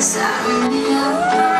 Sign me up.